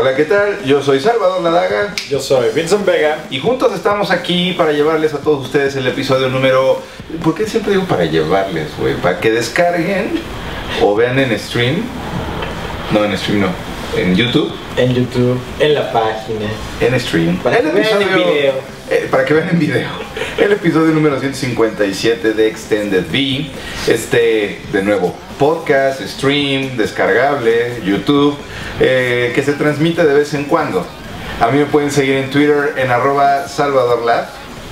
Hola, ¿qué tal? Yo soy Salvador Ladaga Yo soy Vincent Vega. y juntos estamos aquí para llevarles a todos ustedes el episodio número... ¿Por qué siempre digo para llevarles, güey? Para que descarguen o vean en stream. No, en stream no. En YouTube. En YouTube, en la página. En stream. Para El que vean en video. eh, para que vean en video. El episodio número 157 de Extended V. Este, de nuevo, podcast, stream, descargable, YouTube, eh, que se transmite de vez en cuando. A mí me pueden seguir en Twitter en arroba salvadorlab.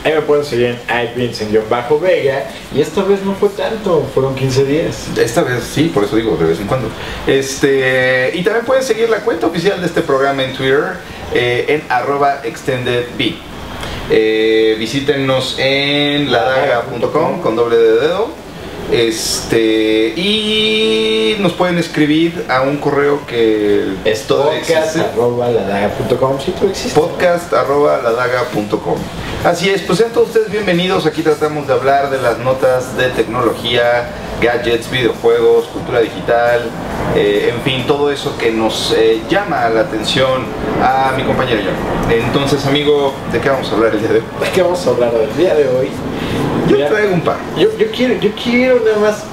Ahí me pueden seguir en iVincent-Vega. Y esta vez no fue tanto, fueron 15 días. Esta vez sí, por eso digo de vez en cuando. Este, y también pueden seguir la cuenta oficial de este programa en Twitter eh, en arroba extendedb. Eh, visítenos en ladaga.com con doble de dedo. Este, y nos pueden escribir a un correo que Es todavía podcast existe. arroba ladaga.com. Sí, tú existes. Podcast arroba ladaga.com. Así es, pues sean todos ustedes bienvenidos. Aquí tratamos de hablar de las notas de tecnología, gadgets, videojuegos, cultura digital, eh, en fin, todo eso que nos eh, llama la atención a mi compañero yo. Entonces, amigo, ¿de qué vamos a hablar el día de hoy? ¿De qué vamos a hablar el día de hoy? Yo Mira, traigo un par. yo, yo quiero, yo quiero nada más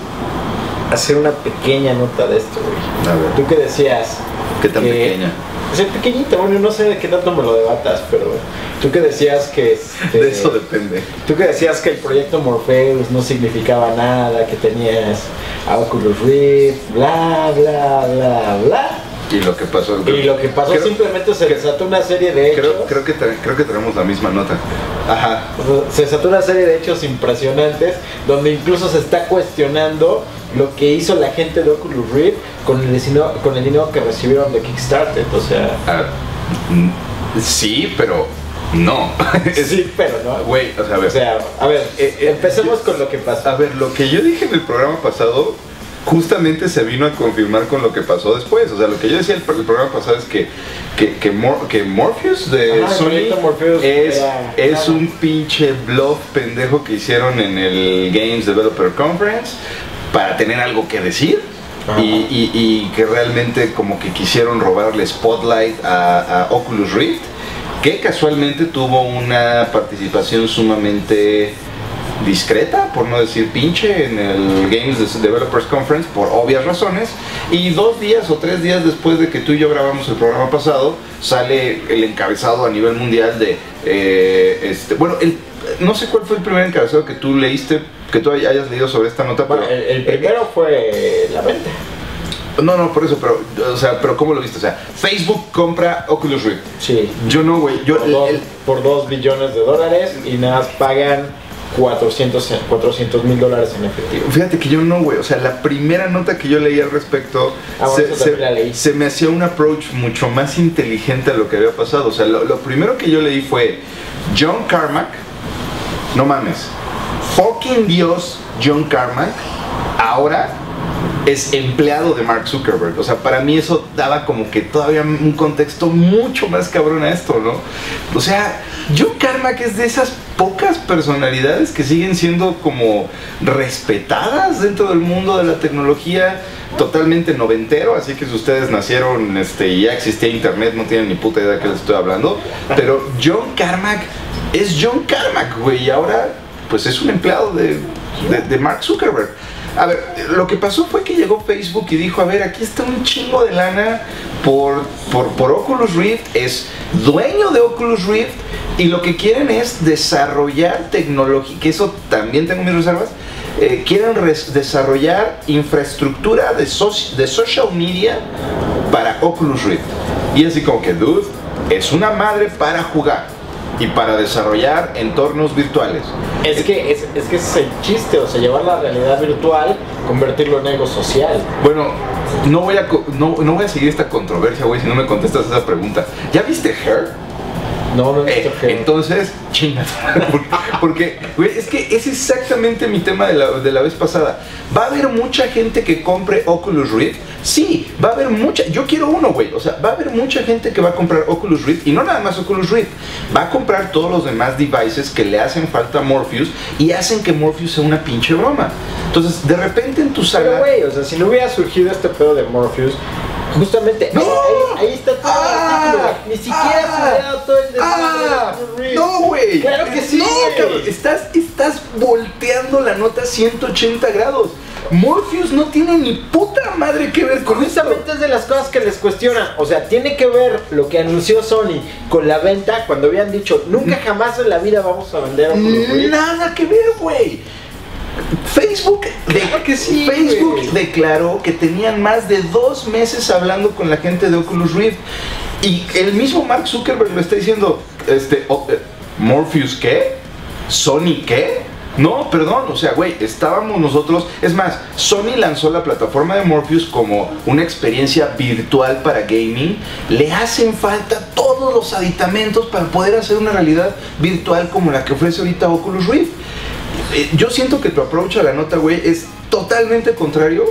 hacer una pequeña nota de esto, güey. A ver, Tú que decías. ¿qué tan que- pequeña? O sea, pequeñita, bueno, no sé de qué tanto me lo debatas, pero tú que decías que... este, De eso depende. Tú que decías que el proyecto Morpheus no significaba nada, que tenías a Oculus Rift, bla, bla, bla, bla. Y lo que pasó. Y lo que pasó creo- simplemente se desató una serie de hechos. Creo, creo, que creo que tenemos la misma nota. Ajá. Se desató una serie de hechos impresionantes donde incluso se está cuestionando lo que hizo la gente de Oculus Rift con el, dinero, con el dinero que recibieron de Kickstarter. O sea, Ah, sí, pero no. Sí, pero no. Güey, o sea, a ver. O sea, a ver, Eh, eh, empecemos con lo que pasó. A ver, lo que yo dije en el programa pasado justamente se vino a confirmar con lo que pasó después. O sea, lo que yo decía en el, el programa pasado es que, que, que, Mor- que Morpheus de Ajá, Sony Morpheus es, era es un pinche bluff pendejo que hicieron en el Games Developer Conference para tener algo que decir. Y, y- y que realmente como que quisieron robarle spotlight a, a Oculus Rift, que casualmente tuvo una participación sumamente discreta, por no decir pinche, en el Games Developers Conference, por obvias razones. Y dos días o tres días después de que tú y yo grabamos el programa pasado, sale el encabezado a nivel mundial de... eh, este, bueno, el, no sé cuál fue el primer encabezado que tú leíste, que tú hayas leído sobre esta nota, Bueno, pero... el, el primero fue la venta. No, no, por eso, pero, o sea, pero ¿cómo lo viste? O sea, Facebook compra Oculus Rift. Sí. Yo no, güey. Yo, Por el- dos, el- por dos billones de dólares y nada más pagan 400 mil dólares en efectivo. fíjate que yo no, güey. O sea, la primera nota que yo leí al respecto Ah, bueno, se, la leí. se me hacía un approach mucho más inteligente a lo que había pasado. O sea, lo, lo primero que yo leí fue John Carmack. No mames. Fucking Dios, John Carmack. Ahora es empleado de Mark Zuckerberg. O sea, para mí eso daba como que todavía un contexto mucho más cabrón a esto, ¿no? O sea, John Carmack es de esas pocas personalidades que siguen siendo como respetadas dentro del mundo de la tecnología totalmente noventero, así que si ustedes nacieron este, y ya existía internet, no tienen ni puta idea de qué les estoy hablando, pero John Carmack es John Carmack, güey, y ahora pues es un empleado de, de- de Mark Zuckerberg. A ver, lo que pasó fue que llegó Facebook y dijo, a ver, aquí está un chingo de lana por, por, Oculus Rift, es dueño de Oculus Rift y lo que quieren es desarrollar tecnología, que eso también tengo mis reservas, eh, quieren desarrollar infraestructura de, de social media para Oculus Rift. Y así como que, dude, es una madre para jugar y para desarrollar entornos virtuales. Es que, es, es que ese es el chiste, o sea, llevar la realidad virtual, convertirlo en algo social. Bueno, no voy a, no, no voy a seguir esta controversia, güey, si no me contestas esa pregunta. ¿Ya viste Her? No, no Eh, que... entonces, chingas. Porque, güey, es que es exactamente mi tema de la, de la vez pasada. ¿Va a haber mucha gente que compre Oculus Rift? Sí, va a haber mucha. Yo quiero uno, güey. O sea, va a haber mucha gente que va a comprar Oculus Rift. Y no nada más Oculus Rift. Va a comprar todos los demás devices que le hacen falta a Morpheus y hacen que Morpheus sea una pinche broma. Entonces, de repente en tu Pero sala. güey, o sea, si no hubiera surgido este pedo de Morpheus, Justamente, No. ahí, ahí está todo Ah. el artículo. Ni siquiera Ah. se le ha dado todo el desmadre de ¡Ah! No, güey. Claro que sí, No, cabrón. Estás, estás volteando la nota 180 grados. Morpheus no tiene ni puta madre que ver con. Justamente es de las cosas que les cuestionan. O sea, tiene que ver lo que anunció Sony con la venta cuando habían dicho nunca jamás en la vida vamos a vender Rift. Nada que ver, güey. Facebook, de- Claro que sí, Facebook güey. declaró que tenían más de dos meses hablando con la gente de Oculus Rift y el mismo Mark Zuckerberg lo está diciendo, este, eh, Morpheus qué, Sony qué, no, perdón, o sea, güey, estábamos nosotros, es más, Sony lanzó la plataforma de Morpheus como una experiencia virtual para gaming, le hacen falta todos los aditamentos para poder hacer una realidad virtual como la que ofrece ahorita Oculus Rift. Eh, yo siento que tu approach a la nota, güey, es totalmente contrario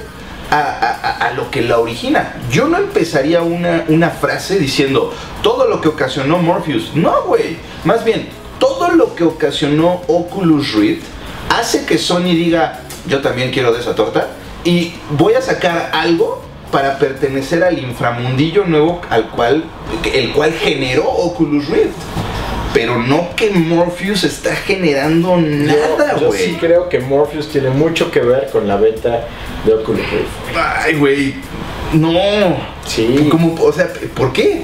a, lo que la origina. Yo no empezaría una, una frase diciendo todo lo que ocasionó Morpheus. No, güey. Más bien, todo lo que ocasionó Oculus Rift hace que Sony diga, yo también quiero de esa torta y voy a sacar algo para pertenecer al inframundillo nuevo al cual, el cual generó Oculus Rift. Pero no que Morpheus está generando nada, Yo- yo, güey. sí creo que Morpheus tiene mucho que ver con la venta de Oculus Rift. Ay, güey. No. Sí. Como, o sea, ¿por qué?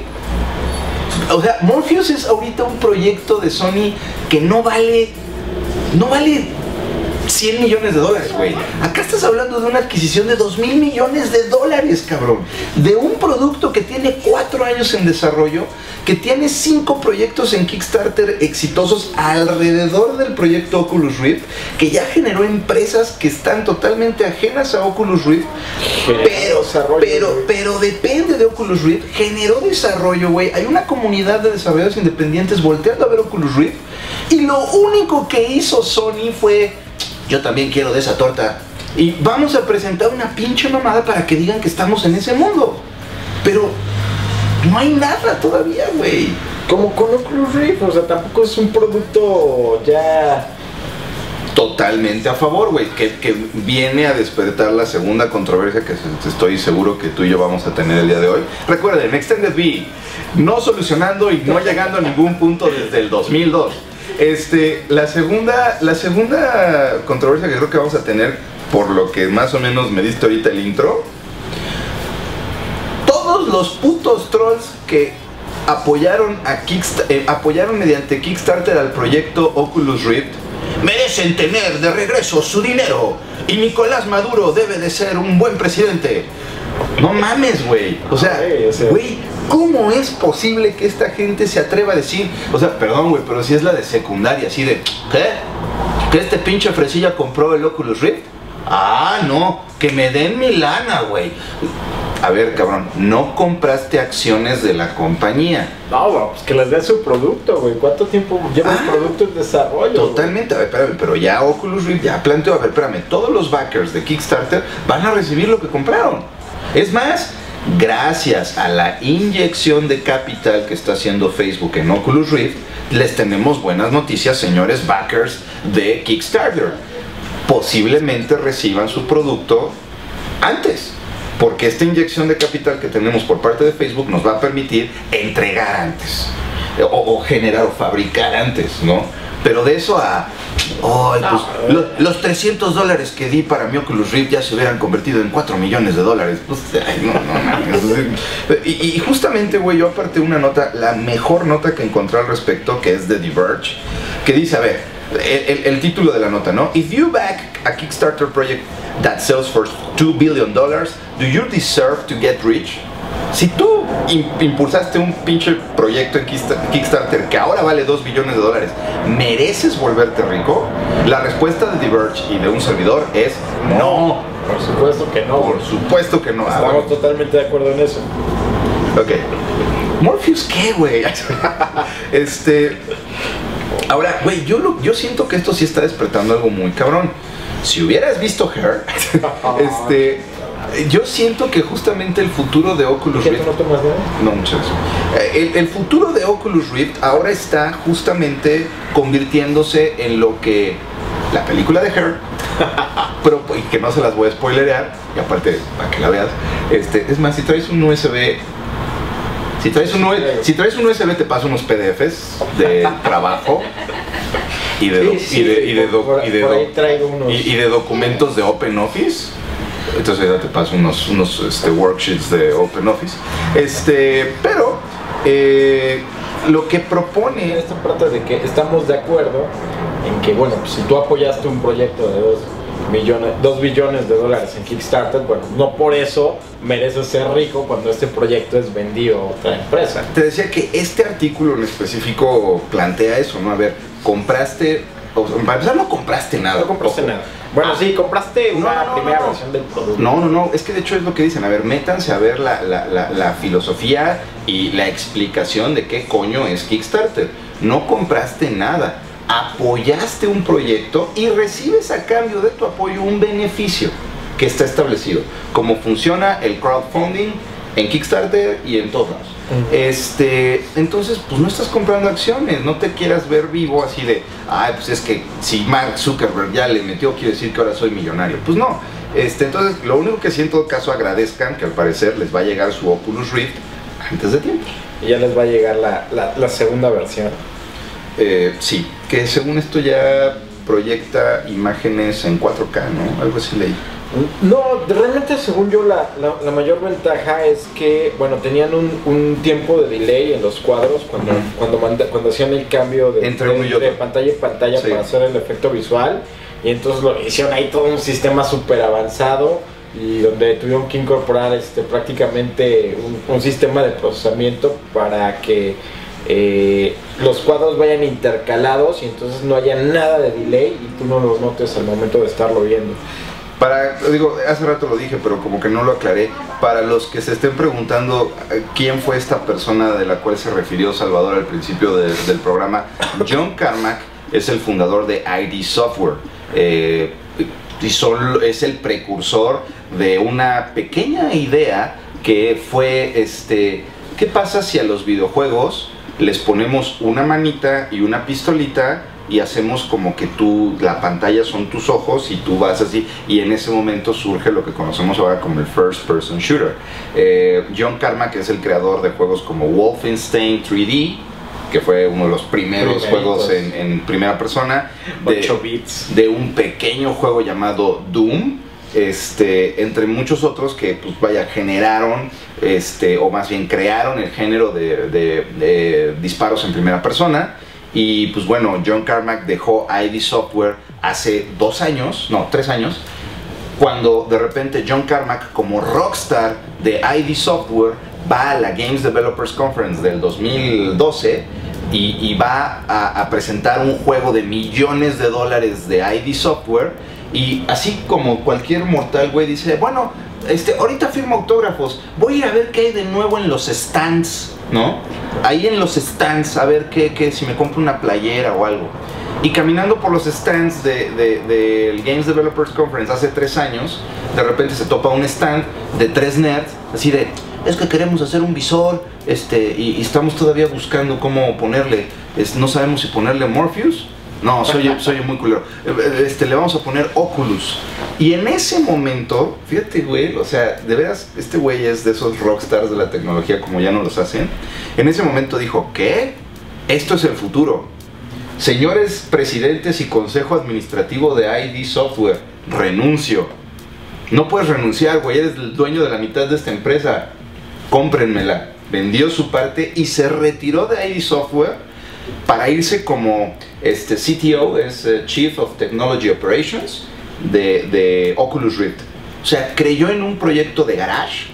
O sea, Morpheus es ahorita un proyecto de Sony que no vale. No vale 100 millones de dólares, güey. Acá estás hablando de una adquisición de 2 mil millones de dólares, cabrón. De un producto que tiene 4 años en desarrollo, que tiene 5 proyectos en Kickstarter exitosos alrededor del proyecto Oculus Rift, que ya generó empresas que están totalmente ajenas a Oculus Rift, pero, pero, pero depende de Oculus Rift. Generó desarrollo, güey. Hay una comunidad de desarrolladores independientes volteando a ver Oculus Rift. Y lo único que hizo Sony fue, yo también quiero de esa torta. Y vamos a presentar una pinche mamada para que digan que estamos en ese mundo. Pero no hay nada todavía, güey. Como con Oculus Rift, o sea, tampoco es un producto ya... Totalmente a favor, güey, que, que viene a despertar la segunda controversia que estoy seguro que tú y yo vamos a tener el día de hoy. Recuerden, Extended V, no solucionando y no llegando a ningún punto desde el 2002. Este, la segunda, la segunda controversia que creo que vamos a tener, por lo que más o menos me diste ahorita el intro, todos los putos trolls que apoyaron a eh, apoyaron mediante Kickstarter al proyecto Oculus Rift merecen tener de regreso su dinero y Nicolás Maduro debe de ser un buen presidente. No mames, güey. O sea, Güey, o sea- güey, ¿cómo es posible que esta gente se atreva a decir, o sea, perdón, güey, pero si es la de secundaria, así de, ¿qué? ¿Que este pinche fresilla compró el Oculus Rift? Ah, no, que me den mi lana, güey. A ver, cabrón, no compraste acciones de la compañía. No, pues que les dé su producto, güey. ¿Cuánto tiempo lleva Ah, el producto en desarrollo? Totalmente, a ver, espérame, pero ya Oculus Rift ya planteó, a ver, espérame, todos los backers de Kickstarter van a recibir lo que compraron. Es más, gracias a la inyección de capital que está haciendo Facebook en Oculus Rift, les tenemos buenas noticias, señores backers de Kickstarter. Posiblemente reciban su producto antes. Porque esta inyección de capital que tenemos por parte de Facebook nos va a permitir entregar antes. O, o generar o fabricar antes, ¿no? Pero de eso a... "Ay, No, pues, lo- los 300 dólares que di para mi Oculus Rift ya se hubieran convertido en 4 millones de dólares. Pues, ay, no, no, y justamente, güey, yo aparte una nota, la mejor nota que encontré al respecto, que es de Diverge, que dice, a ver, el, el- el título de la nota, ¿no? If you back a Kickstarter project that sells for 2 billion dollars, do you deserve to get rich? Si tú im- impulsaste un pinche proyecto en Kicksta- Kickstarter que ahora vale 2 billones de dólares, ¿mereces volverte rico? La respuesta de Diverge y de un servidor es no. Por supuesto que no, Por supuesto que no. Ah, Estamos bueno. totalmente de acuerdo en eso. Ok. Morpheus, ¿qué, güey? este. Ahora, güey, yo, lo- yo siento que esto sí está despertando algo muy cabrón. Si hubieras visto Her, este. Yo siento que justamente el futuro de Oculus ¿Qué Rift. no tomas nada? No, muchas gracias. Eh, El, el futuro de Oculus Rift ahora está justamente convirtiéndose en lo que la película de Her, pero y que no se las voy a spoilerear, y aparte, para que la veas, este, es más, si traes un USB, si traes un, U- si traes un USB te paso unos PDFs de trabajo y de documentos de OpenOffice. Entonces ya te paso unos, unos este, worksheets de OpenOffice. Este, pero eh, lo que propone esta parte de que estamos de acuerdo en que, bueno, pues, si tú apoyaste un proyecto de 2 millones, 2 billones de dólares en Kickstarter, bueno, no por eso mereces ser rico cuando este proyecto es vendido a otra empresa. Te decía que este artículo en específico plantea eso, ¿no? A ver, compraste, o sea, para empezar no compraste nada. No compraste nada. Bueno, sí, compraste No, una no, primera no. versión del producto. No, no, no, es que de hecho es lo que dicen. A ver, métanse a ver la, la- la- la filosofía y la explicación de qué coño es Kickstarter. No compraste nada, apoyaste un proyecto y recibes a cambio de tu apoyo un beneficio que está establecido. Cómo funciona el crowdfunding en Kickstarter y en. Ujú. Este, entonces, pues no estás comprando acciones, no te quieras ver vivo así de, ay, pues es que si Mark Zuckerberg ya le metió, quiere decir que ahora soy millonario. Pues no. Este, entonces, lo único que sí en todo caso agradezcan que al parecer les va a llegar su Oculus Rift antes de tiempo. Y ya les va a llegar la, la- la segunda versión. Eh, sí, que según esto ya proyecta imágenes en 4K, ¿no? Algo así leí. No, realmente según yo la, la- la mayor ventaja es que, bueno, tenían un, un tiempo de delay en los cuadros cuando, cuando, manda- cuando hacían el cambio de, Entre de- uno y de pantalla pantalla Sí. para hacer el efecto visual. Y entonces lo hicieron ahí todo un sistema súper avanzado y donde tuvieron que incorporar este, prácticamente un, un sistema de procesamiento para que eh, los cuadros vayan intercalados y entonces no haya nada de delay y tú no los notes al momento de estarlo viendo. Para, digo, hace rato lo dije, pero como que no lo aclaré. Para los que se estén preguntando eh, quién fue esta persona de la cual se refirió Salvador al principio de- del programa, John Carmack es el fundador de ID Software. Eh, y es el precursor de una pequeña idea que fue, este, ¿qué pasa si a los videojuegos les ponemos una manita y una pistolita y hacemos como que tú, la pantalla son tus ojos y tú vas así y en ese momento surge lo que conocemos ahora como el first person shooter. Eh, John Carmack es el creador de juegos como Wolfenstein 3D, que fue uno de los primeros Primeritos. juegos en, en primera persona. de- 8 bits. de un pequeño juego llamado Doom, este, entre muchos otros que, pues vaya, generaron, este, o más bien crearon el género de, de- de disparos en primera persona. Y pues bueno, John Carmack dejó ID Software hace dos años, no, tres años, cuando de repente John Carmack, como rockstar de ID Software, va a la Games Developers Conference del 2012 y, va a, a presentar un juego de millones de dólares de ID Software. Y así como cualquier mortal, güey, dice, bueno, este, ahorita firmo autógrafos, voy a ir a ver qué hay de nuevo en los stands, ¿no? Ahí en los stands, a ver qué, qué si me compro una playera o algo. Y caminando por los stands del de, del Games Developers Conference hace tres años, de repente se topa un stand de tres nerds, así de, es que queremos hacer un visor, este, y, y estamos todavía buscando cómo ponerle, es- no sabemos si ponerle Morpheus. No, soy, soy muy culero. Este, le vamos a poner Oculus. Y en ese momento, fíjate, güey, o sea, de veras, este güey es de esos rockstars de la tecnología como ya no los hacen. En ese momento dijo, ¿qué? Esto es el futuro. Señores presidentes y consejo administrativo de ID Software, renuncio. No puedes renunciar, güey, eres el dueño de la mitad de esta empresa. Cómprenmela. Vendió su parte y se retiró de ID Software para irse como este CTO, es eh, Chief of Technology Operations de, Oculus Rift. O sea, creyó en un proyecto de garage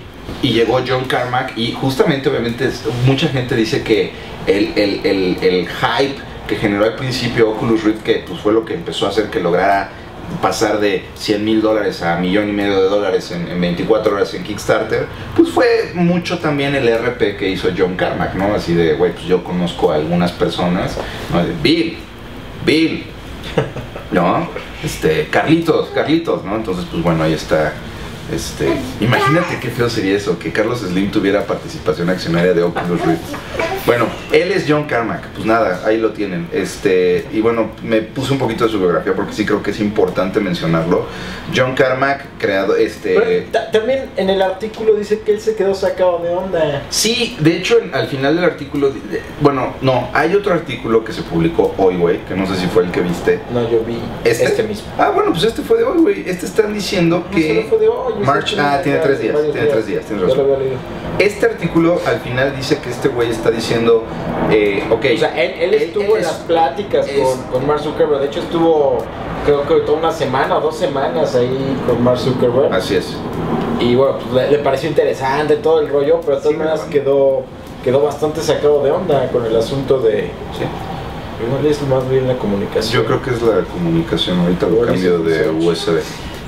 y llegó John Carmack y justamente, obviamente, mucha gente dice que el, el- el- el hype que generó al principio Oculus Rift, que pues, fue lo que empezó a hacer que lograra pasar de 100 mil dólares a millón y medio de dólares en, en 24 horas en Kickstarter, pues fue mucho también el RP que hizo John Carmack, ¿no? Así de, güey, pues yo conozco a algunas personas, ¿no? De, Bill, Bill, ¿no? Este, Carlitos, Carlitos, ¿no? Entonces, pues bueno, ahí está. Este, imagínate qué feo sería eso, que Carlos Slim tuviera participación accionaria de Oculus Rift. Bueno, él es John Carmack, pues nada, ahí lo tienen. Este, y bueno, me puse un poquito de su biografía porque sí creo que es importante mencionarlo. John Carmack, creado, este... Pero también en el artículo dice que él se quedó sacado de onda. Sí, de hecho en- al final del artículo, bueno, no, hay otro artículo que se publicó hoy, güey, que no sé si fue el que viste. No, yo vi ¿Este? este, mismo. Ah, bueno, pues este fue de hoy, güey. Este están diciendo No, que... solo fue de hoy, March, tiene ah, tiene tres días, tiene tres días, tienes razón. Este artículo al final dice que este güey está diciendo, eh, ok, O sea, él, estuvo él en es- las pláticas es- con, con Mark Zuckerberg. De hecho, estuvo, creo que toda una semana o dos semanas ahí con Mark Zuckerberg. así es. Y bueno, pues le, le pareció interesante todo el rollo, pero de todas Sí, maneras bueno. quedó, quedó bastante sacado de onda con el asunto de. Sí. Igual es más bien la comunicación. Yo creo que es la comunicación, ahorita lo cambio de USB.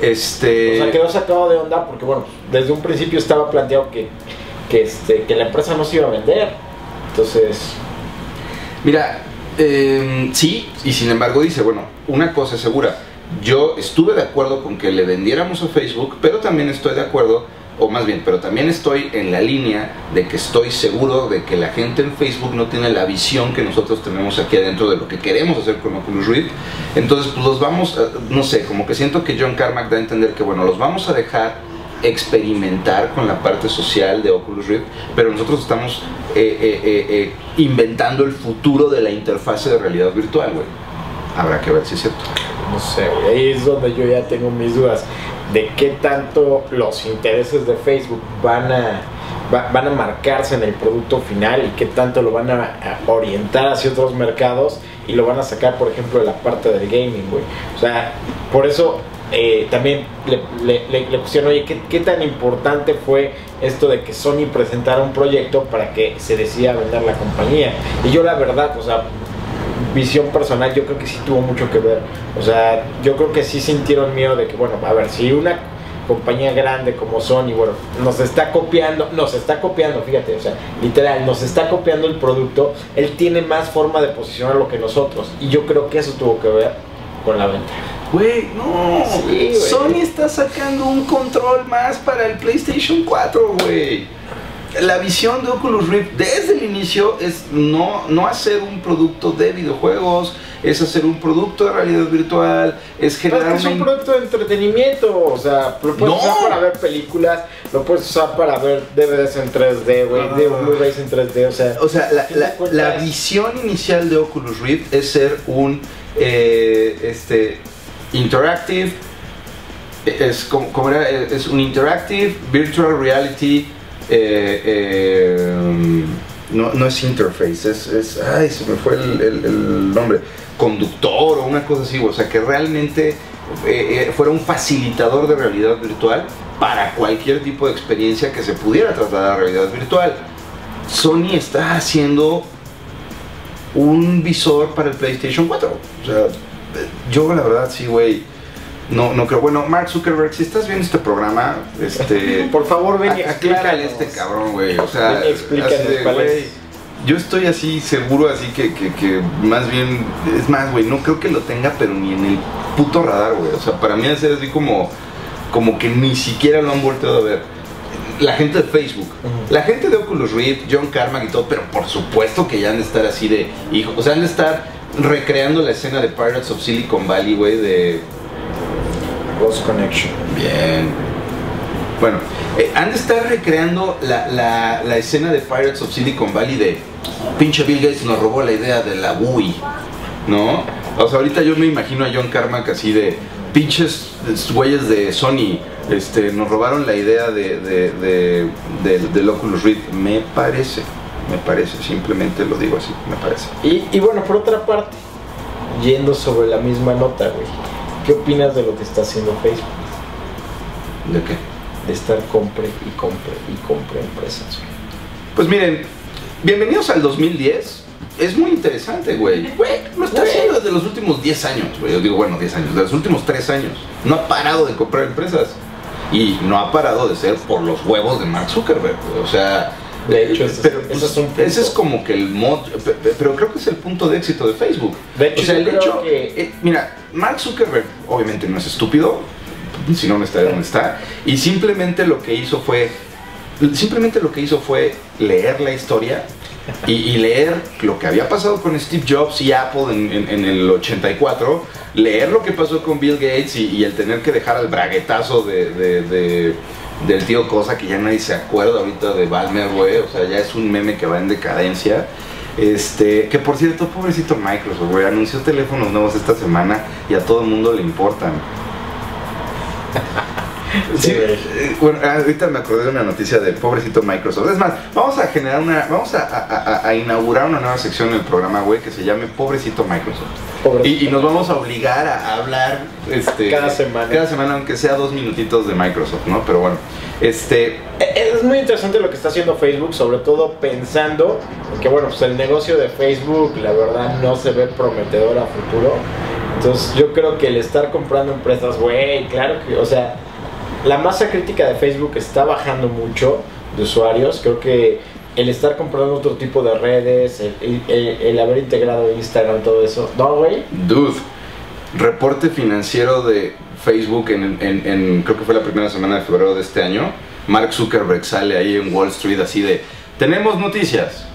Este... O sea, quedó sacado de onda porque, bueno, desde un principio estaba planteado que, que, este, que la empresa no se iba a vender. Entonces, Mira, eh, sí, y sin embargo dice, bueno, una cosa es segura, yo estuve de acuerdo con que le vendiéramos a Facebook, pero también estoy de acuerdo, o más bien, pero también estoy en la línea de que estoy seguro de que la gente en Facebook no tiene la visión que nosotros tenemos aquí adentro de lo que queremos hacer con Oculus Rift. Entonces, pues los vamos, a- no sé, como que siento que John Carmack da a entender que, bueno, los vamos a dejar experimentar con la parte social de Oculus Rift, pero nosotros estamos eh, eh, eh, inventando el futuro de la interfase de realidad virtual, güey. Habrá que ver si es cierto. No sé, güey, ahí es donde yo ya tengo mis dudas de qué tanto los intereses de Facebook van a, va- van a marcarse en el producto final y qué tanto lo van a, orientar hacia otros mercados y lo van a sacar, por ejemplo, de la parte del gaming, güey. O sea, por eso eh, también le, le, pusieron, oye, ¿qué, ¿qué tan importante fue esto de que Sony presentara un proyecto para que se decida vender la compañía? Y yo la verdad, o sea, visión personal yo creo que sí tuvo mucho que ver. O sea, yo creo que sí sintieron miedo de que, bueno, a ver, si una compañía grande como Sony, bueno, nos está copiando, nos está copiando, fíjate, o sea, literal, nos está copiando el producto, él tiene más forma de posicionarlo que nosotros. Y yo creo que eso tuvo que ver con la venta. Güey, no. Sí. Sony está sacando un control más para el PlayStation 4, güey. La visión de Oculus Rift desde el inicio es no, no hacer un producto de videojuegos, es hacer un producto de realidad virtual, es Pero generar es que es un producto de entretenimiento, o sea, lo puedes No. usar para ver películas, lo puedes usar para ver DVDs en 3D, güey, Ah. Blu-rays en 3D, o sea, O sea, la visión inicial de Oculus Rift es ser un eh, este interactive es como, como era es un interactive virtual reality eh, eh, no, no es interface es, es ay se me fue el, el- nombre conductor o una cosa así o sea que realmente eh, fuera un facilitador de realidad virtual para cualquier tipo de experiencia que se pudiera trasladar a realidad virtual Sony está haciendo un visor para el PlayStation 4. O sea, yo la verdad sí, güey. No, no creo. Bueno, Mark Zuckerberg, si estás viendo este programa, este. por favor, ven y a- aclárale a este cabrón, güey. O sea, de, güey. Yo estoy así seguro, así que, que, que más bien. Es más, güey, no creo que lo tenga, pero ni en el puto radar, güey. O sea, para mí es así como. Como que ni siquiera lo han volteado a ver la gente de Facebook, la gente de Oculus Rift, John Carmack y todo, pero por supuesto que ya han de estar así de hijo, o sea, han de estar recreando la escena de Pirates of Silicon Valley, güey, de Ghost Connection. bien. Bueno, eh, han de estar recreando la, la, la escena de Pirates of Silicon Valley de pinche Bill Gates nos robó la idea de la Wii, ¿no? O sea, ahorita yo me imagino a John Carmack así de pinches güeyes de Sony, este, nos robaron la idea de, de, de- del- del Oculus Rift. Me parece, me parece, simplemente lo digo así, me parece. Y, y bueno, por otra parte, yendo sobre la misma nota, güey, ¿qué opinas de lo que está haciendo Facebook? ¿De qué? De estar compre y compre y compre empresas. Pues miren, bienvenidos al 2010. Es muy interesante, güey. Güey, lo está Güey. haciendo desde los últimos 10 años, güey. Yo digo, bueno, 10 años, de los últimos 3 años. No ha parado de comprar empresas. Y no ha parado de ser por los huevos de Mark Zuckerberg. güey. O sea, De hecho, ese es- pero, pues, es un punto. ese es como que el mod. pe- pe- Pero creo que es el punto de éxito de Facebook. De hecho, o sea, el hecho. que- eh, mira, Mark Zuckerberg obviamente no es estúpido. Si no, no estaría donde está. Y simplemente lo que hizo fue. Simplemente lo que hizo fue leer la historia Y, y leer lo que había pasado con Steve Jobs y Apple en, en- en el 84, leer lo que pasó con Bill Gates y, y el tener que dejar al braguetazo de, de- de- del tío Cosa, que ya nadie se acuerda ahorita de Balmer, güey, o sea, ya es un meme que va en decadencia. Este, que por cierto, pobrecito Microsoft, güey, anunció teléfonos nuevos esta semana y a todo el mundo le importan. Sí, eh, bueno, ahorita me acordé de una noticia del pobrecito Microsoft. Es más, vamos a generar una, vamos a, a- a- a inaugurar una nueva sección en el programa, güey, que se llame Pobrecito Microsoft. Pobrecito. Y, y nos vamos a obligar a, hablar, este, Cada semana. cada semana, aunque sea dos minutitos de Microsoft, ¿no? Pero bueno, este, Eh, Es muy interesante lo que está haciendo Facebook, sobre todo pensando que, bueno, pues el negocio de Facebook, la verdad, no se ve prometedor a futuro. Entonces, yo creo que el estar comprando empresas, güey, claro que, o sea, la masa crítica de Facebook está bajando mucho de usuarios. Creo que el estar comprando otro tipo de redes, el, haber integrado Instagram, todo eso, no, güey. Dude, reporte financiero de Facebook en, en- en- creo que fue la primera semana de febrero de este año. Mark Zuckerberg sale ahí en Wall Street así de, tenemos noticias.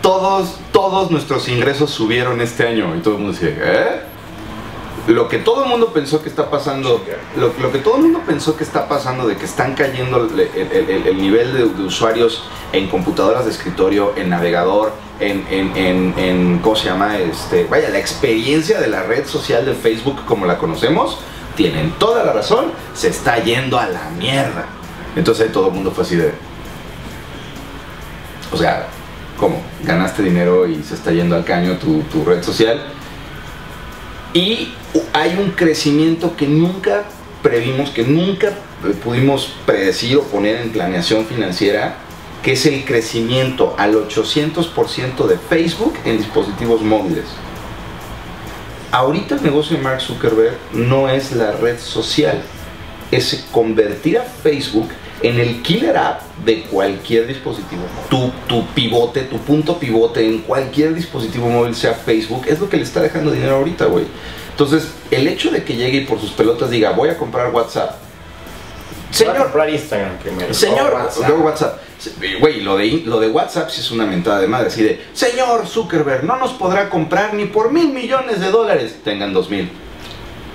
Todos, todos nuestros ingresos subieron este año. Y todo el mundo dice, ¿eh? Lo que todo el mundo pensó que está pasando, lo, que todo el mundo pensó que está pasando de que están cayendo el, el- el- el nivel de, usuarios en computadoras de escritorio, en navegador, en, en, en, en- ¿cómo se llama? Este, vaya, la experiencia de la red social de Facebook como la conocemos, tienen toda la razón, se está yendo a la mierda. Entonces todo el mundo fue así de, o sea, ¿cómo? Ganaste dinero y se está yendo al caño tu red social. Y hay un crecimiento que nunca previmos, que nunca pudimos predecir o poner en planeación financiera, que es el crecimiento al 800% de Facebook en dispositivos móviles. Ahorita el negocio de Mark Zuckerberg no es la red social, es convertir a Facebook en el killer app de cualquier dispositivo. Tu, tu pivote, tu punto pivote en cualquier dispositivo móvil sea Facebook, es lo que le está dejando dinero ahorita, güey. Entonces, el hecho de que llegue y por sus pelotas diga, voy a comprar WhatsApp. Voy a Señor, comprar Instagram primero. Señor, WhatsApp. luego WhatsApp. Güey, lo de, lo de WhatsApp sí es una mentada de madre. Así de, señor Zuckerberg, no nos podrá comprar ni por mil millones de dólares. Tengan dos mil.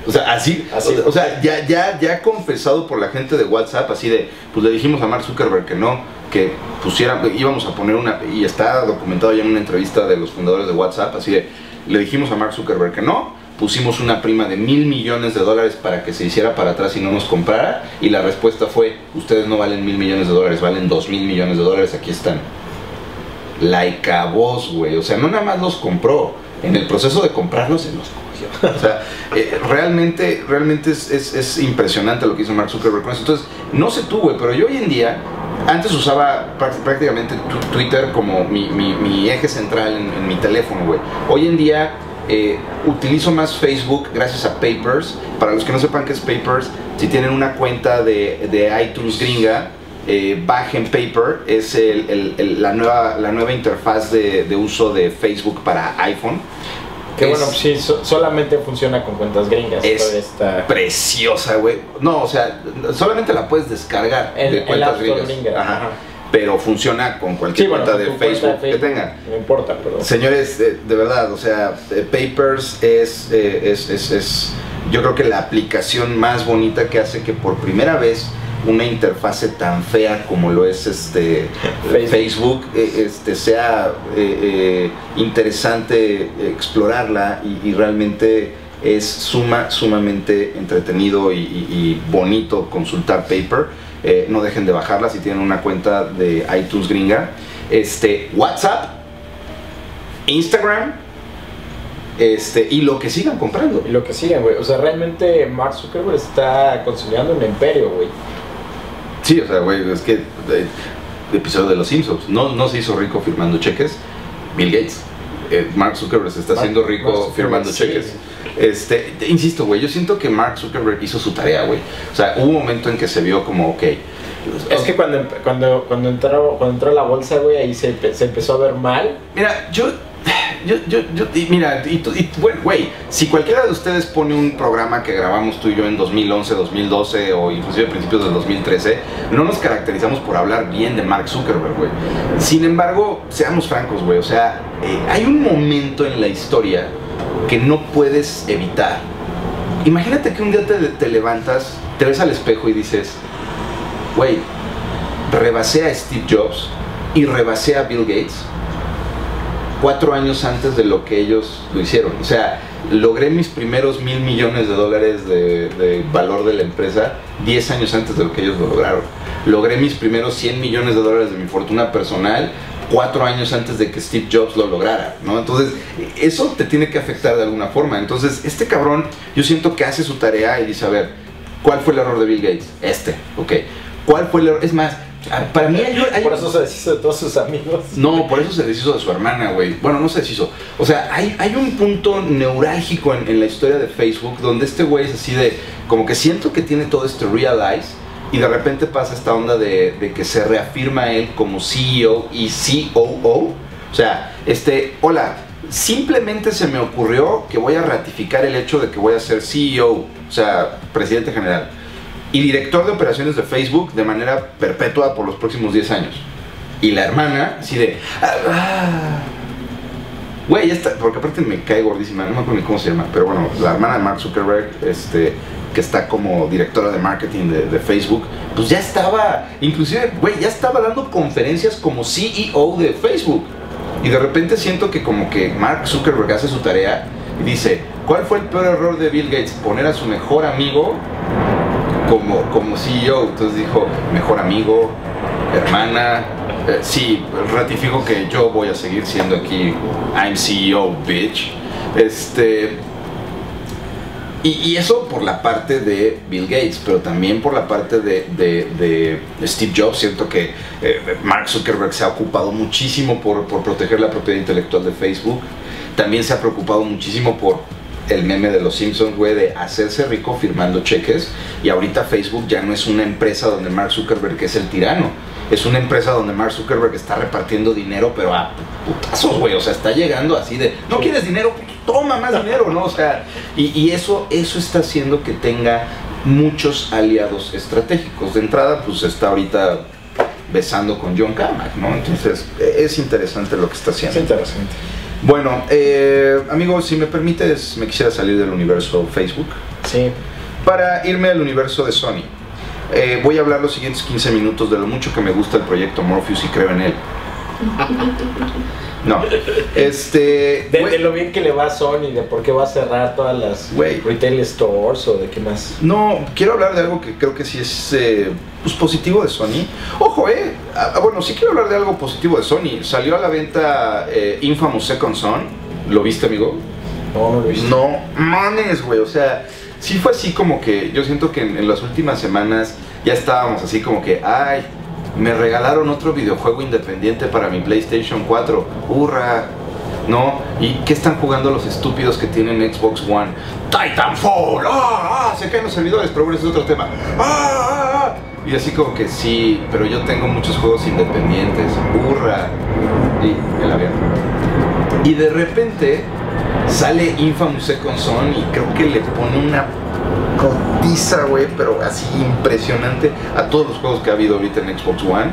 O sea, así, Así. o, o sea, ya, ya, ya confesado por la gente de WhatsApp, así de, pues le dijimos a Mark Zuckerberg que no, que pusiera, íbamos a poner una, y está documentado ya en una entrevista de los fundadores de WhatsApp, así de, le dijimos a Mark Zuckerberg que no, pusimos una prima de mil millones de dólares para que se hiciera para atrás y no nos comprara, y la respuesta fue, ustedes no valen mil millones de dólares, valen dos mil millones de dólares, aquí están. Like a voz, güey, o sea, no nada más los compró, en el proceso de comprarlos se los O sea, eh, realmente, realmente es, es- es impresionante lo que hizo Mark Zuckerberg con eso. Entonces, no sé tú, güey, pero yo hoy en día, antes usaba prácticamente Twitter como mi, mi- eje central en, mi teléfono, güey. Hoy en día eh, utilizo más Facebook gracias a Papers. Para los que no sepan qué es Papers, si tienen una cuenta de, de iTunes gringa, eh, bajen Paper, es el- el- la, nueva, la nueva interfaz de, de uso de Facebook para iPhone. Que Es- bueno, pues sí, so- solamente funciona con cuentas gringas. Es está- preciosa, güey. No, o sea, solamente la puedes descargar En- de en cuentas gringas. gringa, Ajá. ajá. Pero funciona con cualquier Sí, cuenta de cuenta Facebook, que tengan. No importa, pero. Señores, de verdad, o sea, eh, Papers es, eh, es, es- es, yo creo que la aplicación más bonita que hace que por primera vez una interfase tan fea como lo es este Facebook. Facebook, eh, este, sea eh, eh, interesante explorarla y, y realmente es suma, sumamente entretenido y, y- y bonito consultar Paper. Eh, no dejen de bajarla si tienen una cuenta de iTunes gringa. Este, WhatsApp, Instagram, este, y lo que sigan comprando. Y lo que sigan, güey. O sea, realmente Mark Zuckerberg está consolidando un imperio, güey. Sí, o sea, güey, es que eh, el episodio de los Simpsons, no, no se hizo rico firmando cheques. Bill Gates, eh, Mark Zuckerberg se está Mark- haciendo rico firmando sí. cheques. Este, te- insisto, güey, yo siento que Mark Zuckerberg hizo su tarea, güey. O sea, hubo un momento en que se vio como, ok. Es que cuando, cuando, cuando, entró, cuando entró la bolsa, güey, ahí se, se empezó a ver mal. Mira, yo, yo, yo, yo, y mira, y, bueno, güey, si cualquiera de ustedes pone un programa que grabamos tú y yo en 2011, 2012 o inclusive a principios del 2013, no nos caracterizamos por hablar bien de Mark Zuckerberg, güey. Sin embargo, seamos francos, güey, o sea, eh, hay un momento en la historia que no puedes evitar. Imagínate que un día te, te levantas, te ves al espejo y dices, güey, rebasé a Steve Jobs y rebasé a Bill Gates cuatro años antes de lo que ellos lo hicieron. O sea, logré mis primeros mil millones de dólares de, valor de la empresa diez años antes de lo que ellos lo lograron. Logré mis primeros 100 millones de dólares de mi fortuna personal cuatro años antes de que Steve Jobs lo lograra, ¿no? Entonces, eso te tiene que afectar de alguna forma. Entonces, este cabrón, yo siento que hace su tarea y dice, a ver, ¿cuál fue el error de Bill Gates? Este, ok. ¿Cuál fue el error? Es más, para mí hay, hay- Por eso se deshizo de todos sus amigos. no, por eso se deshizo de su hermana, güey. Bueno, no se deshizo. O sea, hay, hay un punto neurálgico en, en la historia de Facebook donde este güey es así de, como que siento que tiene todo este realize y de repente pasa esta onda de, de que se reafirma él como CEO y COO. O sea, este, hola, simplemente se me ocurrió que voy a ratificar el hecho de que voy a ser CEO, o sea, presidente general y director de operaciones de Facebook de manera perpetua por los próximos 10 años. Y la hermana, así de. "Ah, ah". Güey, ya está. Porque aparte me cae gordísima, no me acuerdo ni cómo se llama. Pero bueno, la hermana de Mark Zuckerberg, este, que está como directora de marketing de, de Facebook, pues ya estaba. Inclusive, güey, ya estaba dando conferencias como CEO de Facebook. Y de repente siento que como que Mark Zuckerberg hace su tarea y dice, ¿cuál fue el peor error de Bill Gates? Poner a su mejor amigo como, como CEO. Entonces dijo, mejor amigo, hermana, eh, sí, ratifico que yo voy a seguir siendo aquí, I'm CEO, bitch. Este, y, eso por la parte de Bill Gates, pero también por la parte de, de- de Steve Jobs. Siento que eh, Mark Zuckerberg se ha ocupado muchísimo por, por proteger la propiedad intelectual de Facebook. También se ha preocupado muchísimo por el meme de los Simpsons, güey, de hacerse rico firmando cheques. Y ahorita Facebook ya no es una empresa donde Mark Zuckerberg es el tirano. Es una empresa donde Mark Zuckerberg está repartiendo dinero, pero a putazos, güey. O sea, está llegando así de, no quieres dinero, toma más dinero, ¿no? O sea, y, y eso, eso está haciendo que tenga muchos aliados estratégicos. De entrada, pues está ahorita besando con John Carmack, ¿no? Entonces, es interesante lo que está Es haciendo. interesante. Bueno, eh, amigos, si me permites, me quisiera salir del universo Facebook Sí. para irme al universo de Sony. Eh, voy a hablar los siguientes 15 minutos de lo mucho que me gusta el proyecto Morpheus y creo en él. No, este. De, lo bien que le va a Sony, de por qué va a cerrar todas las Güey. retail stores o de qué más. No, quiero hablar de algo que creo que sí es eh, pues, positivo de Sony. Ojo, eh. ah, bueno, sí quiero hablar de algo positivo de Sony. Salió a la venta eh, Infamous Second Son. ¿Lo viste, amigo? No, no lo he visto. No mames, güey. O sea, sí fue así como que yo siento que en, en las últimas semanas ya estábamos así como que, ay, me regalaron otro videojuego independiente para mi PlayStation 4. ¡Hurra! ¿No? ¿Y qué están jugando los estúpidos que tienen Xbox One? Titanfall. ¡Ah! ah! Se caen los servidores, pero bueno, ese es otro tema. ¡Ah! ah, ah! Y así como que sí, pero yo tengo muchos juegos independientes. ¡Hurra! Y el avión. Y de repente sale Infamous Second Son y creo que le pone una cotiza, güey, pero así impresionante a todos los juegos que ha habido ahorita en Xbox One.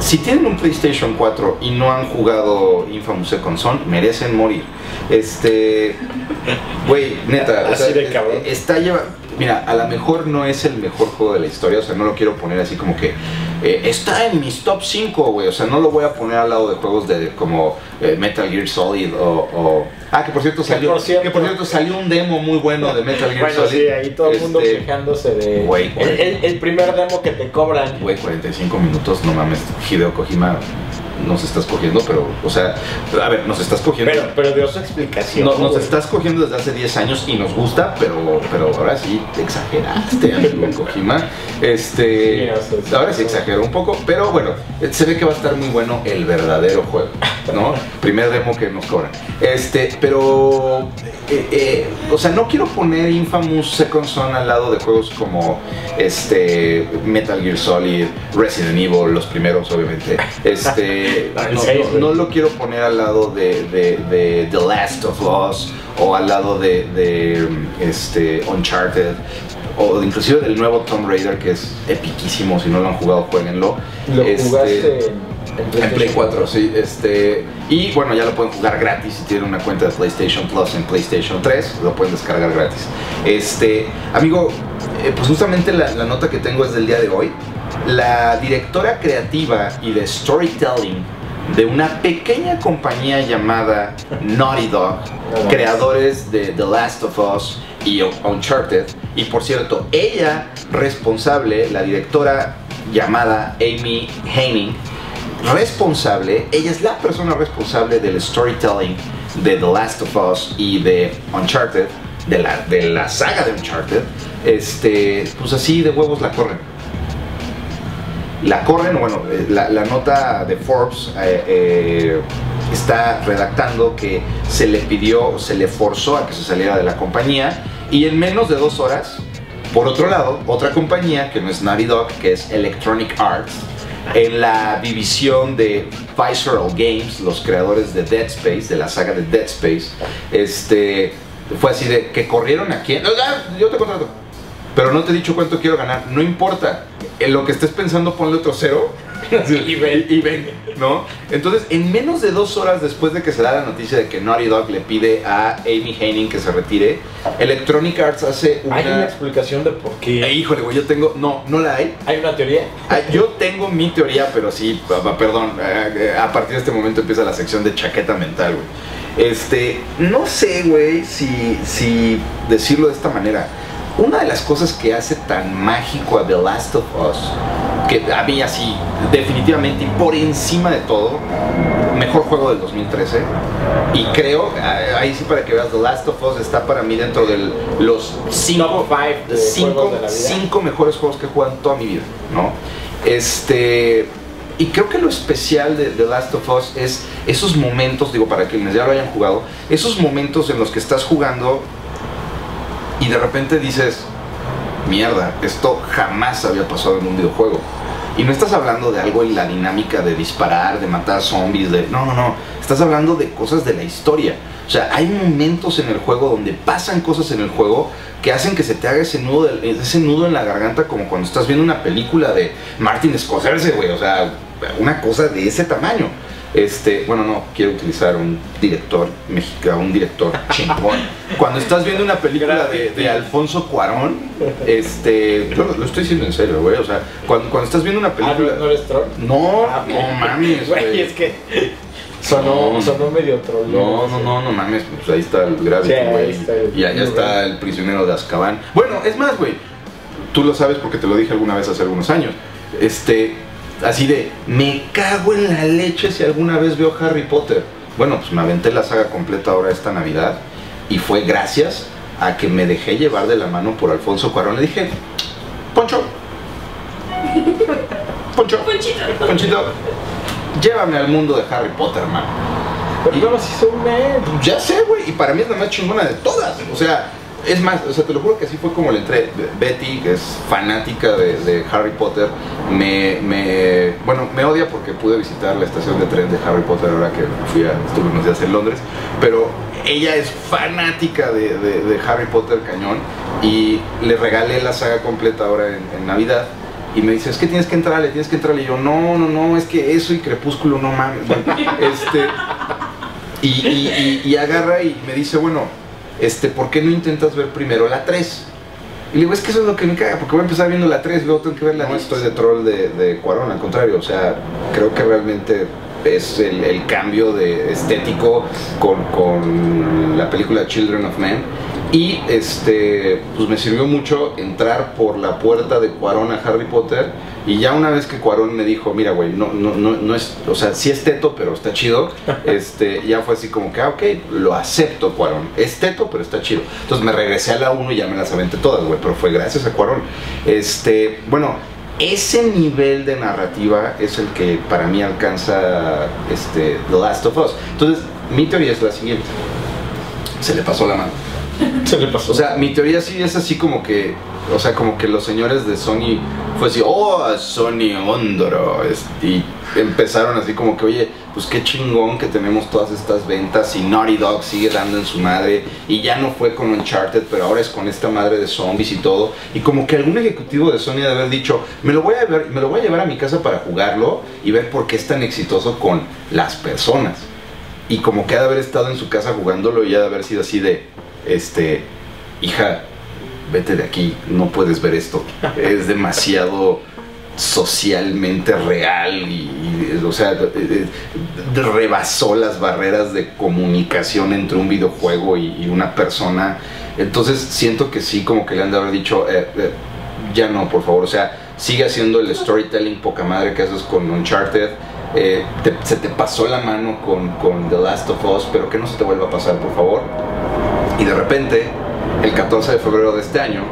Si tienen un PlayStation 4 y no han jugado Infamous Second Son, merecen morir. Este, güey, neta, o Así sea, de es- cabrón. está lleva, mira, a lo mejor no es el mejor juego de la historia, o sea, no lo quiero poner así como que eh, está en mis top 5, güey, o sea, no lo voy a poner al lado de juegos de como eh, Metal Gear Solid o, o- ah, que por cierto Que salió, por cierto- que por cierto salió un demo muy bueno de Metal Gear Bueno, Solid. sí, ahí todo el mundo Este, quejándose de. Güey, el, el- el primer demo que te cobran. Güey, 45 minutos, no mames, Hideo Kojima nos estás cogiendo, pero, o sea, a ver, nos estás cogiendo. Pero, pero dio su explicación. No- nos estás cogiendo desde hace 10 años y nos gusta, pero, pero ahora sí te exageraste, amigo Kojima. Este, ahora sí exageró un poco, pero bueno, se ve que va a estar muy bueno el verdadero juego. ¿no? Primer demo que nos cobran. Este, pero, eh, eh, o sea, no quiero poner Infamous Second Son al lado de juegos como este, Metal Gear Solid, Resident Evil, los primeros, obviamente. Este, Ah, no, lo quiero poner al lado de, de- de The Last of Us o al lado de, de, este, Uncharted o inclusive del nuevo Tomb Raider que es epiquísimo, si no lo han jugado, jueguenlo. Lo Este, jugaste en, en en Play 4, sí. Este, y bueno, ya lo pueden jugar gratis si tienen una cuenta de PlayStation Plus en PlayStation 3, lo pueden descargar gratis. Este, amigo, eh, pues justamente la, la nota que tengo es del día de hoy. La directora creativa y de storytelling de una pequeña compañía llamada Naughty Dog, creadores de The Last of Us y Uncharted. Y por cierto, ella responsable, la directora llamada Amy Henning, responsable, ella es la persona responsable del storytelling de The Last of Us y de Uncharted, de la, de la saga de Uncharted, este, pues así de huevos la corren. La corren, bueno, eh, la, nota de Forbes eh, eh, está redactando que se le pidió, se le forzó a que se saliera de la compañía y en menos de dos horas, por otro lado, otra compañía que no es Naughty Dog, que es Electronic Arts, en la división de Visceral Games, los creadores de Dead Space, de la saga de Dead Space, este, fue así de que corrieron a quién. Yo te contrato. Pero no te he dicho cuánto quiero ganar. No importa. En lo que estés pensando, ponle otro cero. Y ven. Y ven, ¿no? Entonces, en menos de dos horas después de que se da la noticia de que Naughty Dog le pide a Amy Henning que se retire, Electronic Arts hace una. Hay una explicación de por Eh, qué. híjole, güey, yo tengo. No, no la hay. Hay una teoría. Ah, Yo tengo mi teoría, pero sí, perdón, eh, a partir de este momento empieza la sección de chaqueta mental, güey. Este, no sé, güey, si, si decirlo de esta manera. Una de las cosas que hace tan mágico a The Last of Us, que a mí así, definitivamente y por encima de todo, mejor juego del 2013. Y creo, ah, ahí sí para que veas, The Last of Us está para mí dentro de los cinco, cinco mejores juegos que he jugado en toda mi vida, ¿no? Este, y creo que lo especial de The Last of Us es esos momentos, digo, para quienes ya lo hayan jugado, esos momentos en los que estás jugando y de repente dices, mierda, esto jamás había pasado en un videojuego. Y no estás hablando de algo en la dinámica de disparar, de matar zombies, de... No, no, no. Estás hablando de cosas de la historia. O sea, hay momentos en el juego donde pasan cosas en el juego que hacen que se te haga ese nudo, ese nudo en la garganta como cuando estás viendo una película de Martin Scorsese, güey. O sea, una cosa de ese tamaño. Este, bueno, no, quiero utilizar un director mexicano, un director chingón. Cuando estás viendo una película de, de Alfonso Cuarón, este, yo lo, lo estoy diciendo en serio, güey. O sea, cuando, cuando estás viendo una Ah, película. ¿no, eres troll? No, Ah, no mames, Güey, es que sonó, No. sonó medio troll. No, no, no, no mames, pues ahí está el Gravity, güey. y allá está el prisionero de Azkaban. Bueno, es más, güey, tú lo sabes porque te lo dije alguna vez hace algunos años. Este, así de, me cago en la leche si alguna vez veo Harry Potter. Bueno, pues me aventé la saga completa ahora esta Navidad y fue gracias a que me dejé llevar de la mano por Alfonso Cuarón. Le dije, Poncho, Poncho, Ponchito. Ponchito, llévame al mundo de Harry Potter, man. Pero no nos hizo una. Ya sé, güey, y para mí es la más chingona de todas. O sea, es más, o sea, te lo juro que así fue como le entré. Betty, que es fanática de, Harry Potter, me, bueno, me odia porque pude visitar la estación de tren de Harry Potter ahora que fui a, estuve unos días en Londres, pero ella es fanática de, Harry Potter cañón y le regalé la saga completa ahora en, Navidad. Y me dice, es que tienes que entrarle, tienes que entrarle. Y yo, no, no, no, es que eso y Crepúsculo, no mames. Este, y agarra y me dice, bueno, este, ¿por qué no intentas ver primero la 3? Y le digo, es que eso es lo que me caga, porque voy a empezar viendo la 3 y luego tengo que ver la No estoy de troll de, de Cuarón, al contrario, o sea, creo que realmente es el, el cambio de estético con, con la película Children of Men. Y este, pues me sirvió mucho entrar por la puerta de Cuarón a Harry Potter. Y ya una vez que Cuarón me dijo, mira, güey, no, no, no, no es, o sea, sí es teto, pero está chido. Este, ya fue así como que, ah, ok, lo acepto, Cuarón. Es teto, pero está chido. Entonces me regresé a la 1 y ya me las aventé todas, güey, pero fue gracias a Cuarón. Este, bueno, ese nivel de narrativa es el que para mí alcanza este, The Last of Us. Entonces, mi teoría es la siguiente. Se le pasó la mano. Se le pasó. O sea, mi teoría sí es así como que, o sea, como que los señores de Sony fue así, oh, Sony Ondoro, es- y empezaron así como que, oye, pues qué chingón que tenemos todas estas ventas y Naughty Dog sigue dando en su madre y ya no fue con Uncharted, pero ahora es con esta madre de zombies y todo, y como que algún ejecutivo de Sony ha de haber dicho, me lo voy a ver, me lo voy a llevar a mi casa para jugarlo y ver por qué es tan exitoso con las personas y como que ha de haber estado en su casa jugándolo y ha de haber sido así de, este, hija, vete de aquí, no puedes ver esto, es demasiado socialmente real y, o sea, eh, eh, rebasó las barreras de comunicación entre un videojuego y, una persona, entonces siento que sí, como que le han de haber dicho, eh, ya no, por favor, o sea, sigue haciendo el storytelling poca madre que haces con Uncharted, te- se te pasó la mano con, con The Last of Us, pero que no se te vuelva a pasar, por favor. Y de repente, el 14 de febrero de este año,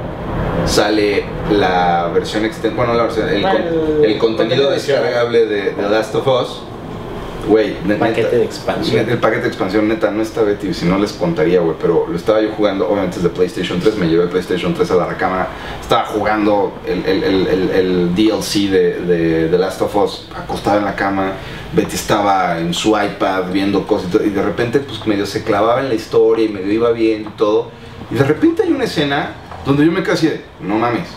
sale la versión extendida, bueno, la versión, el, con- el- el contenido descargable de The Last of Us. Güey, Paquete neta- de expansión. El paquete de expansión, neta, no está Betty, si no les contaría, güey, pero lo estaba yo jugando, obviamente desde PlayStation 3, me llevé el PlayStation 3 a la recámara, estaba jugando el, el- el- el- DLC de, de Last of Us acostada en la cama, Betty estaba en su iPad viendo cosas y, todo, y de repente pues medio se clavaba en la historia y medio iba viendo y todo, y de repente hay una escena donde yo me quedé así de, no mames,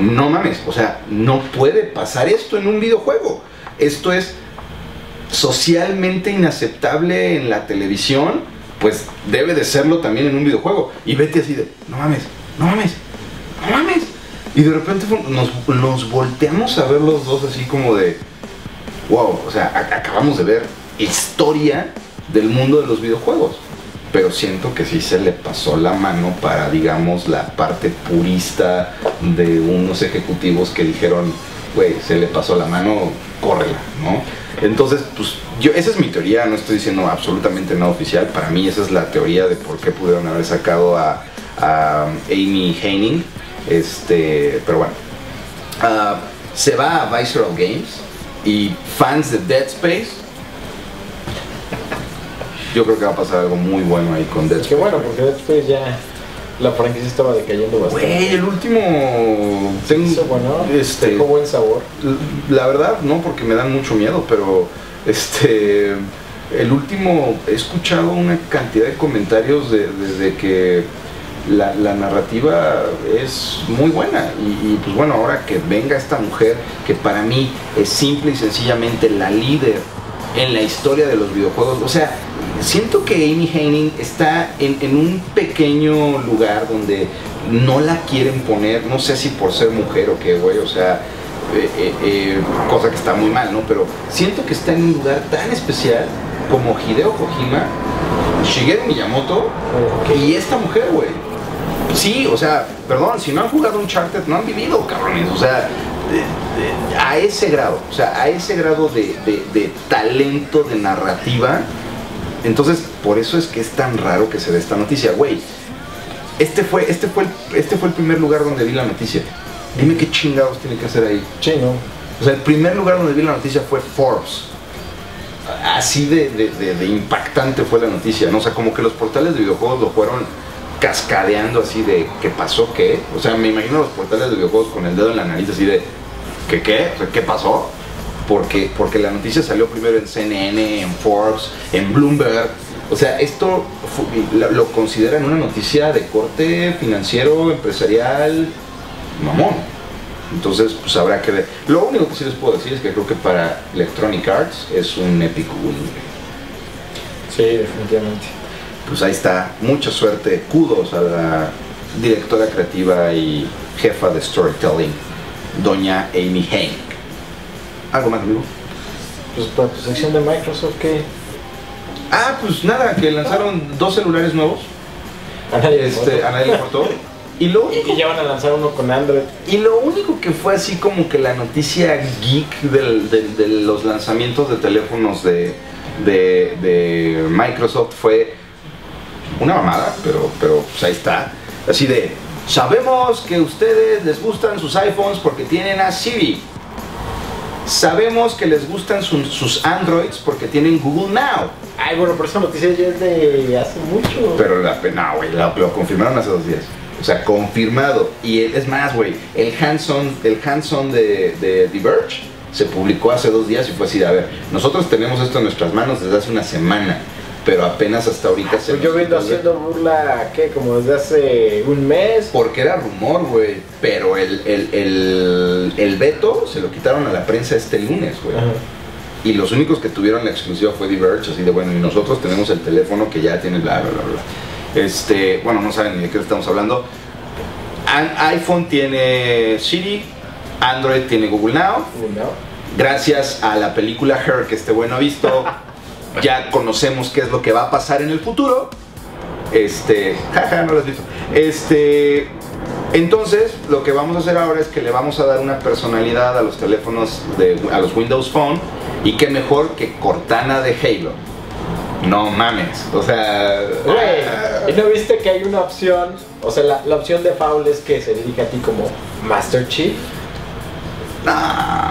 no mames, o sea, no puede pasar esto en un videojuego, esto es socialmente inaceptable en la televisión, pues debe de serlo también en un videojuego. Y vete así de, no mames, no mames, no mames. Y de repente nos, nos volteamos a ver los dos así como de, wow, o sea, acabamos de ver historia del mundo de los videojuegos. Pero siento que sí se le pasó la mano para, digamos, la parte purista de unos ejecutivos que dijeron, güey, se le pasó la mano, córrela, ¿no? Entonces, pues, yo, esa es mi teoría, no estoy diciendo absolutamente nada oficial. Para mí, esa es la teoría de por qué pudieron haber sacado a, a Amy Heining. Este, pero bueno. Ah, se va a Visceral Games y fans de Dead Space. Yo creo que va a pasar algo muy bueno ahí con Dead Qué Space. bueno, porque después ya la franquicia estaba decayendo bastante. Güey, el último. tengo- bueno, este, dejó buen sabor. La verdad, no, porque me dan mucho miedo, pero este. El último, he escuchado una cantidad de comentarios de, de- de que la, la narrativa es muy buena. Y, y, pues bueno, ahora que venga esta mujer, que para mí es simple y sencillamente la líder en la historia de los videojuegos. O sea, siento que Amy Heining está en, en un pequeño lugar donde no la quieren poner, no sé si por ser mujer o qué, güey, o sea, eh, eh, eh, cosa que está muy mal, ¿no? Pero siento que está en un lugar tan especial como Hideo Kojima, Shigeru Miyamoto y esta mujer, güey. Sí, o sea, perdón, si no han jugado Uncharted, no han vivido, cabrones. O sea, a ese grado, o sea, a ese grado de, de- de talento, de narrativa. Entonces, por eso es que es tan raro que se dé esta noticia, güey. Este fue, este, fue el, este fue el primer lugar donde vi la noticia. Dime qué chingados tiene que hacer ahí. Sí, ¿no? O sea, el primer lugar donde vi la noticia fue Forbes. Así de, de- de- de impactante fue la noticia, ¿no? O sea, como que los portales de videojuegos lo fueron cascadeando así de ¿qué pasó? ¿Qué? O sea, me imagino los portales de videojuegos con el dedo en la nariz así de ¿qué qué? O sea, ¿Qué pasó? Porque, porque la noticia salió primero en CNN, en Forbes, en Bloomberg. O sea, esto lo, consideran una noticia de corte financiero, empresarial, mamón. Entonces, pues habrá que ver. Lo único que sí les puedo decir es que creo que para Electronic Arts es un épico win. Sí, definitivamente. Pues ahí está. Mucha suerte. Kudos a la directora creativa y jefa de storytelling, doña Amy Hennig. ¿Algo más, amigo? Pues para tu sección de Microsoft, ¿qué? Ah, pues nada, que lanzaron dos celulares nuevos. A nadie le Este, a nadie le importó. Y lo único Y ya van a lanzar uno con Android. Y lo único que fue así como que la noticia geek del- del- de los lanzamientos de teléfonos de, de- de Microsoft fue una mamada, pero, pero pues ahí está. Así de Sabemos que ustedes les gustan sus iPhones porque tienen a Siri. Sabemos que les gustan sus, sus Androids porque tienen Google Now. Ay, bueno, pero esa noticia ya es de hace mucho. Pero la pena, güey, lo confirmaron hace dos días. O sea, confirmado. Y es más, güey, el hands-on el hands-on de, de The Verge se publicó hace dos días y fue así, a ver, nosotros tenemos esto en nuestras manos desde hace una semana, pero apenas hasta ahorita se Pues yo vengo haciendo burla, ¿qué? Como desde hace un mes. Porque era rumor, güey, pero el, el, el, el veto se lo quitaron a la prensa este lunes, güey. Y los únicos que tuvieron la exclusiva fue Diverge, así de bueno, y nosotros tenemos el teléfono que ya tiene bla bla bla bla. Este, bueno, no saben ni de qué estamos hablando. An- iPhone tiene Siri, Android tiene Google Now. ¿No? Gracias a la película Her que este bueno ha visto, ya conocemos qué es lo que va a pasar en el futuro. Este, jaja, no lo has visto. Este, entonces, lo que vamos a hacer ahora es que le vamos a dar una personalidad a los teléfonos de a los Windows Phone y qué mejor que Cortana de Halo. No mames, o sea, Güey, ¿y no viste que hay una opción? O sea, la, la opción de Foul es que se dirige a ti como Master Chief.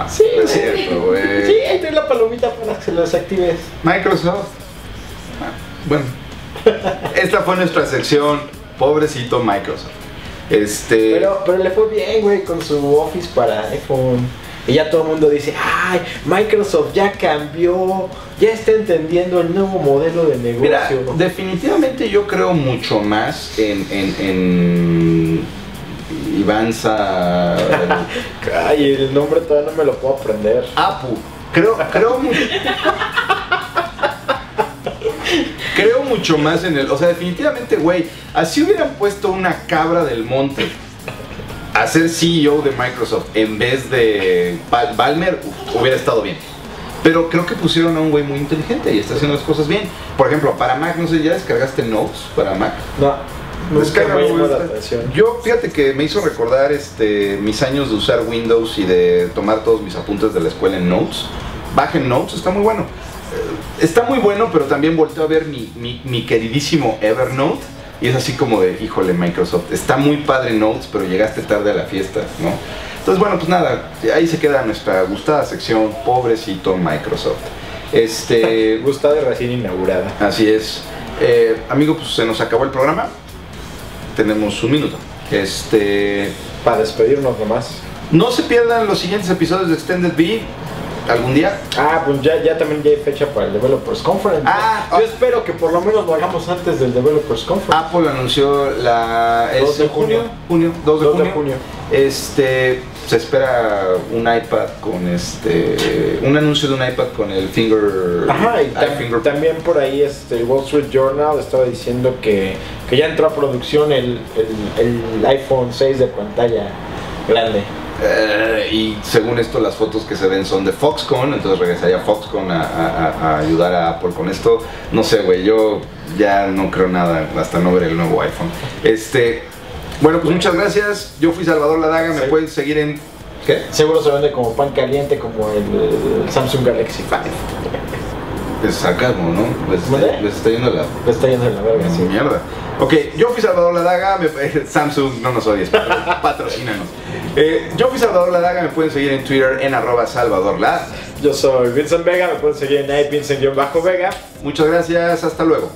Sí, es cierto, güey. Sí, ahí la palomita para que se lo desactives. Microsoft. Ah, Bueno, esta fue nuestra sección, pobrecito Microsoft. Este, Pero, pero le fue bien, güey, con su Office para iPhone. Y ya todo el mundo dice, ay, Microsoft ya cambió, ya está entendiendo el nuevo modelo de Mira, negocio. definitivamente yo creo mucho más en, en, en Ivanza Ay, el nombre todavía no me lo puedo aprender. Apu. Creo, creo mucho. Creo mucho más en el. O sea, definitivamente, güey. Así hubieran puesto una cabra del monte a ser CEO de Microsoft en vez de Balmer, hubiera estado bien. Pero creo que pusieron a un güey muy inteligente y está haciendo las cosas bien. Por ejemplo, para Mac, no sé, ¿ya descargaste Notes para Mac? No, Yo, fíjate que me hizo recordar este, mis años de usar Windows y de tomar todos mis apuntes de la escuela en Notes. Bajen Notes, está muy bueno. Eh, Está muy bueno, pero también volteo a ver mi, mi- mi queridísimo Evernote. Y es así como de, híjole, Microsoft, está muy padre Notes, pero llegaste tarde a la fiesta, ¿no? Entonces, bueno, pues nada, ahí se queda nuestra gustada sección, pobrecito Microsoft. Este, Gustada recién inaugurada. Así es. Eh, amigo, pues se nos acabó el programa. Tenemos un minuto. Este. Para despedirnos nomás. No se pierdan los siguientes episodios de Extended B. Algún día. Ah, pues ya, ya también ya hay fecha para el Developers Conference. Ah, yo ah. espero que por lo menos lo hagamos antes del Developers Conference. Apple anunció la. ¿es 2 de junio. junio. Junio. 2 de 2 de junio. Este. Se espera un iPad con este. Un anuncio de un iPad con el finger. Ajá, y eye tam- finger- también por ahí este, el Wall Street Journal estaba diciendo que, que ya entró a producción el, el- el iPhone 6 de pantalla grande. Eh, y según esto las fotos que se ven son de Foxconn, entonces regresaría Foxconn a, a- a- a ayudar a Apple con esto. No sé, güey, yo ya no creo nada hasta no ver el nuevo iPhone. Este, bueno, pues muchas gracias. Yo fui Salvador Ladaga, me Sí. pueden seguir en... ¿Qué? Seguro se vende como pan caliente como el, el Samsung Galaxy 5. Es sarcasmo, ¿no? Les, ¿Mande? les está yendo la Me está yendo la verga, sí. mierda. Ok, yo fui Salvador Ladaga, me- Samsung, no nos odies, patro- patrocínanos. Eh, yo fui Salvador Ladaga, me pueden seguir en Twitter en arroba Salvador Lad. Yo soy Vincent Vega, me pueden seguir en ahí Vincent-Vega. Muchas gracias, hasta luego.